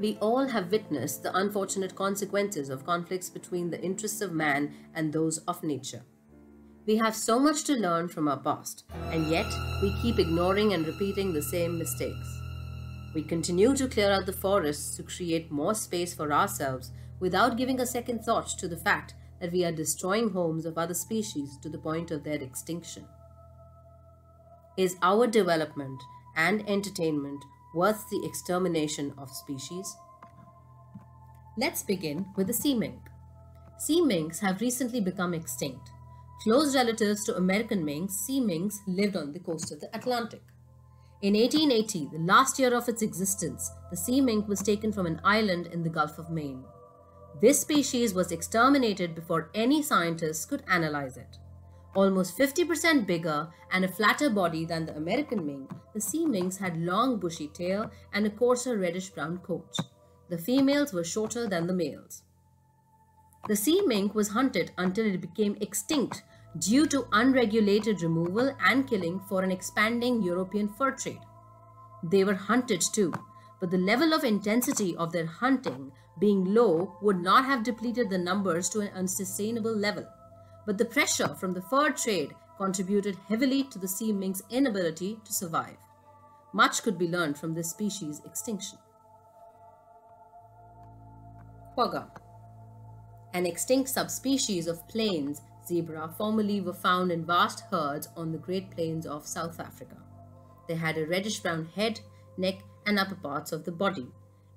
We all have witnessed the unfortunate consequences of conflicts between the interests of man and those of nature. We have so much to learn from our past, and yet we keep ignoring and repeating the same mistakes. We continue to clear out the forests to create more space for ourselves without giving a second thought to the fact that we are destroying homes of other species to the point of their extinction. Is our development and entertainment worth the extermination of species? Let's begin with the sea mink. Sea minks have recently become extinct. Close relatives to American minks, sea minks lived on the coast of the Atlantic. In 1880, the last year of its existence, the sea mink was taken from an island in the Gulf of Maine. This species was exterminated before any scientists could analyze it. Almost 50% bigger and a flatter body than the American mink, the sea minks had long bushy tail and a coarser reddish-brown coat. The females were shorter than the males. The sea mink was hunted until it became extinct due to unregulated removal and killing for an expanding European fur trade. They were hunted too, but the level of intensity of their hunting being low would not have depleted the numbers to an unsustainable level. But the pressure from the fur trade contributed heavily to the sea mink's inability to survive. Much could be learned from this species' extinction. Quagga An extinct subspecies of plains zebra formerly were found in vast herds on the Great Plains of South Africa. They had a reddish-brown head, neck and upper parts of the body,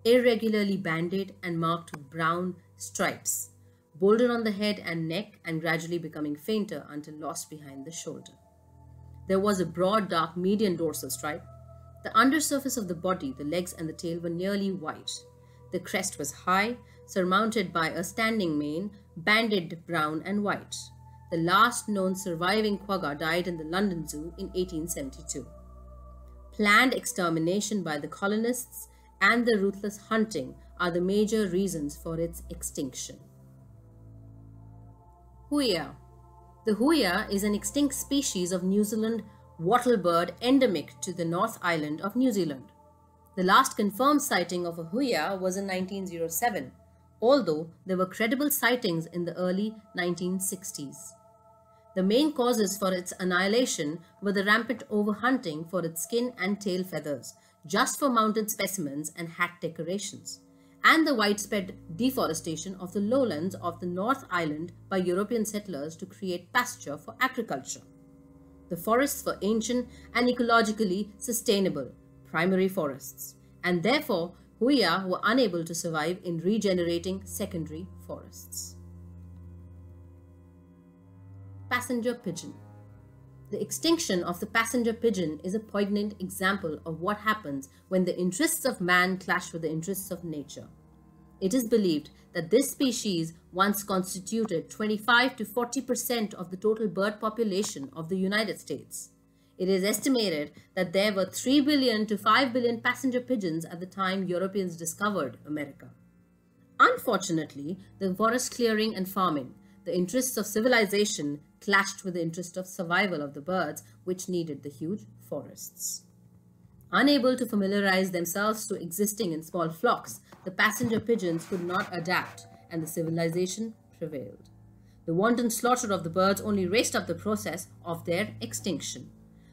irregularly banded and marked with brown stripes, bolder on the head and neck and gradually becoming fainter until lost behind the shoulder. There was a broad dark median dorsal stripe. The undersurface of the body, the legs and the tail were nearly white. The crest was high, surmounted by a standing mane, banded brown and white. The last known surviving quagga died in the London Zoo in 1872. Planned extermination by the colonists and the ruthless hunting are the major reasons for its extinction. Huia The huia is an extinct species of New Zealand wattlebird endemic to the North Island of New Zealand. The last confirmed sighting of a huia was in 1907, although there were credible sightings in the early 1960s. The main causes for its annihilation were the rampant overhunting for its skin and tail feathers, just for mounted specimens and hat decorations, and the widespread deforestation of the lowlands of the North Island by European settlers to create pasture for agriculture. The forests were ancient and ecologically sustainable, primary forests, and therefore huia were unable to survive in regenerating secondary forests. Passenger pigeon. The extinction of the passenger pigeon is a poignant example of what happens when the interests of man clash with the interests of nature. It is believed that this species once constituted 25 to 40% of the total bird population of the United States. It is estimated that there were 3 billion to 5 billion passenger pigeons at the time Europeans discovered America. Unfortunately, the forest clearing and farming, the interests of civilization clashed with the interest of survival of the birds, which needed the huge forests. Unable to familiarize themselves to existing in small flocks, the passenger pigeons could not adapt, and the civilization prevailed. The wanton slaughter of the birds only raced up the process of their extinction.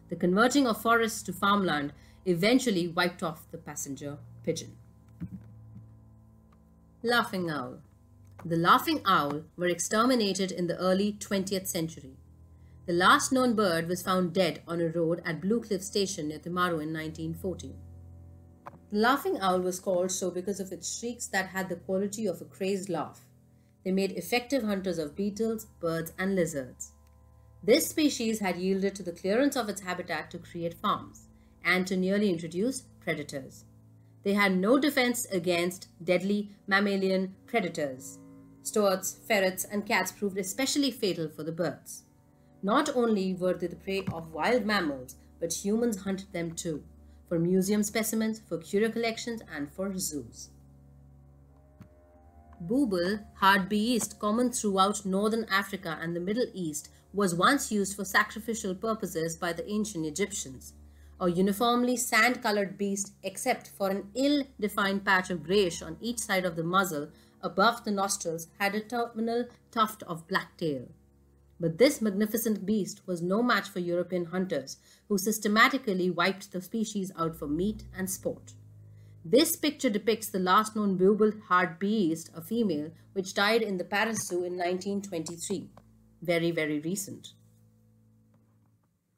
The converting of forests to farmland eventually wiped off the passenger pigeon. Laughing Owl the laughing owl were exterminated in the early 20th century. The last known bird was found dead on a road at Blue Cliff Station near Timaru in 1914. The laughing owl was called so because of its shrieks that had the quality of a crazed laugh. They made effective hunters of beetles, birds, and lizards. This species had yielded to the clearance of its habitat to create farms and to nearly introduce predators. They had no defense against deadly mammalian predators. Stoats, ferrets, and cats proved especially fatal for the birds. Not only were they the prey of wild mammals, but humans hunted them too, for museum specimens, for curio collections, and for zoos. Bubal, hard beast common throughout northern Africa and the Middle East, was once used for sacrificial purposes by the ancient Egyptians. A uniformly sand-colored beast except for an ill-defined patch of greyish on each side of the muzzle above the nostrils had a terminal tuft of black tail. But this magnificent beast was no match for European hunters, who systematically wiped the species out for meat and sport. This picture depicts the last known bubal hartebeest, a female, which died in the Paris Zoo in 1923. Very, very recent.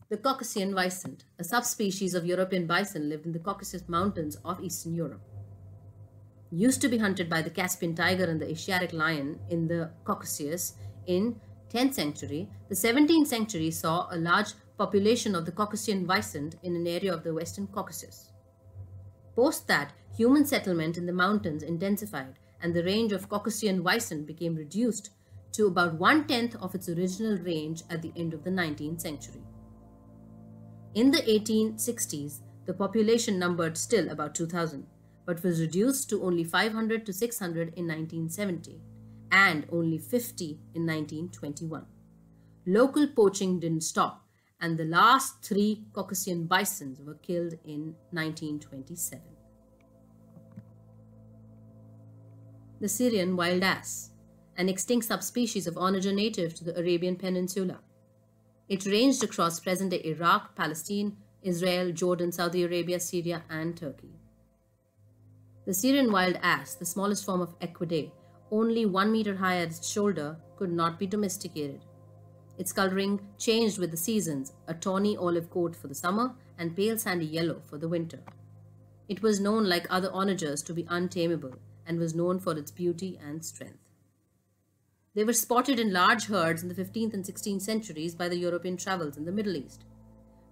The Caucasian bison, a subspecies of European bison, lived in the Caucasus Mountains of Eastern Europe. Used to be hunted by the Caspian tiger and the Asiatic lion in the Caucasus in 10th century, the 17th century saw a large population of the Caucasian wisent in an area of the western Caucasus. Post that, human settlement in the mountains intensified and the range of Caucasian wisent became reduced to about one-tenth of its original range at the end of the 19th century. In the 1860s, the population numbered still about 2,000, but was reduced to only 500 to 600 in 1970 and only 50 in 1921. Local poaching didn't stop, and the last three Caucasian bisons were killed in 1927. The Syrian wild ass, an extinct subspecies of onager native to the Arabian Peninsula. It ranged across present-day Iraq, Palestine, Israel, Jordan, Saudi Arabia, Syria, and Turkey. The Syrian wild ass, the smallest form of equidae, only one meter high at its shoulder, could not be domesticated. Its coloring changed with the seasons, a tawny olive coat for the summer and pale sandy yellow for the winter. It was known, like other onagers, to be untamable and was known for its beauty and strength. They were spotted in large herds in the 15th and 16th centuries by the European travels in the Middle East.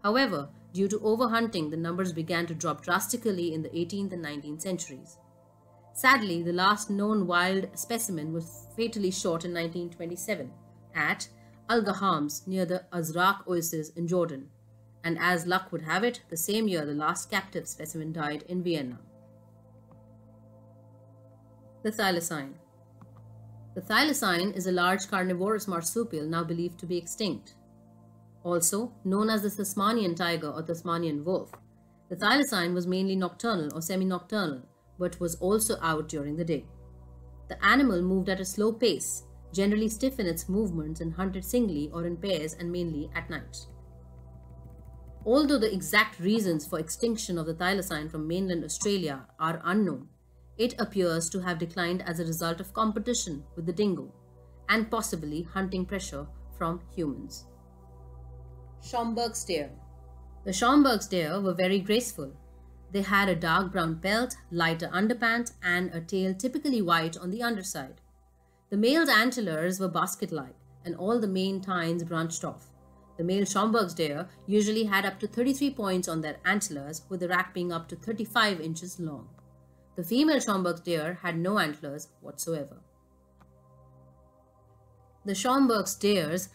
However, due to overhunting, the numbers began to drop drastically in the 18th and 19th centuries. Sadly, the last known wild specimen was fatally shot in 1927 at Al Ghams near the Azraq oasis in Jordan, and as luck would have it, the same year the last captive specimen died in Vienna. The thylacine. The thylacine is a large carnivorous marsupial now believed to be extinct. Also known as the Tasmanian tiger or Tasmanian wolf, the thylacine was mainly nocturnal or semi-nocturnal, but was also out during the day. The animal moved at a slow pace, generally stiff in its movements and hunted singly or in pairs and mainly at night. Although the exact reasons for extinction of the thylacine from mainland Australia are unknown, it appears to have declined as a result of competition with the dingo and possibly hunting pressure from humans. Schomburgk's deer. The Schomburgk's deer were very graceful. They had a dark brown pelt, lighter underpants, and a tail typically white on the underside. The male's antlers were basket-like, and all the main tines branched off. The male Schomburgk's deer usually had up to 33 points on their antlers, with the rack being up to 35 inches long. The female Schomburgk's deer had no antlers whatsoever. The Schomburgk's deers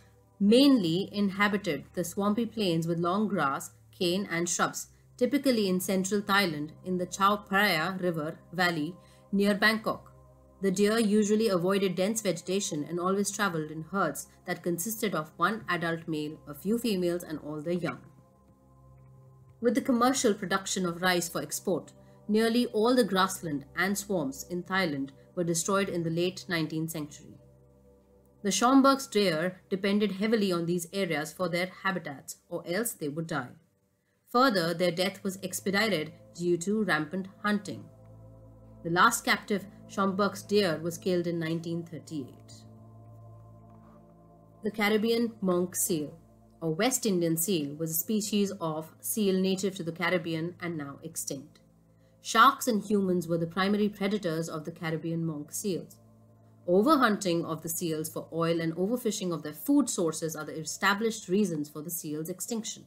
mainly inhabited the swampy plains with long grass, cane and shrubs, typically in central Thailand in the Chao Phraya River Valley near Bangkok. The deer usually avoided dense vegetation and always traveled in herds that consisted of one adult male, a few females and all their young. With the commercial production of rice for export, Nearly all the grassland and swamps in Thailand were destroyed in the late 19th century. The Schomburgk's deer depended heavily on these areas for their habitats, or else they would die. Further, their death was expedited due to rampant hunting. The last captive Schomburgk's deer was killed in 1938. The Caribbean monk seal, or West Indian seal, was a species of seal native to the Caribbean and now extinct. Sharks and humans were the primary predators of the Caribbean monk seals. Overhunting of the seals for oil and overfishing of their food sources are the established reasons for the seal's extinction.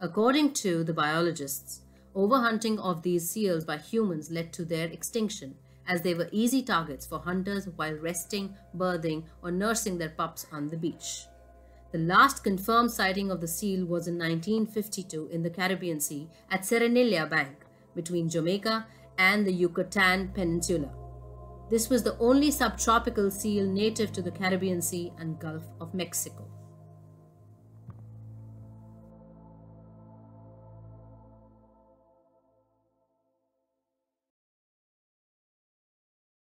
According to the biologists, overhunting of these seals by humans led to their extinction as they were easy targets for hunters while resting, birthing, or nursing their pups on the beach. The last confirmed sighting of the seal was in 1952 in the Caribbean Sea at Serranilla Bank, between Jamaica and the Yucatan Peninsula. This was the only subtropical seal native to the Caribbean Sea and Gulf of Mexico.